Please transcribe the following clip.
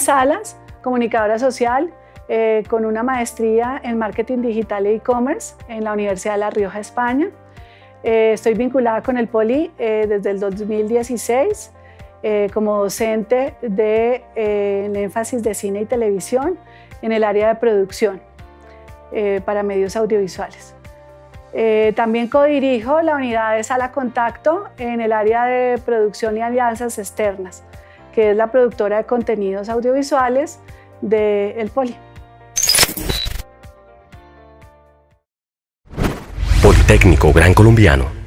Salas, comunicadora social, eh, con una maestría en marketing digital e e-commerce en la Universidad de La Rioja, España. Eh, estoy vinculada con el Poli eh, desde el 2016 como docente de énfasis de cine y televisión en el área de producción para medios audiovisuales. también codirijo la unidad de sala contacto en el área de producción y alianzas externas, que es la productora de contenidos audiovisuales de El Poli. Politécnico Gran Colombiano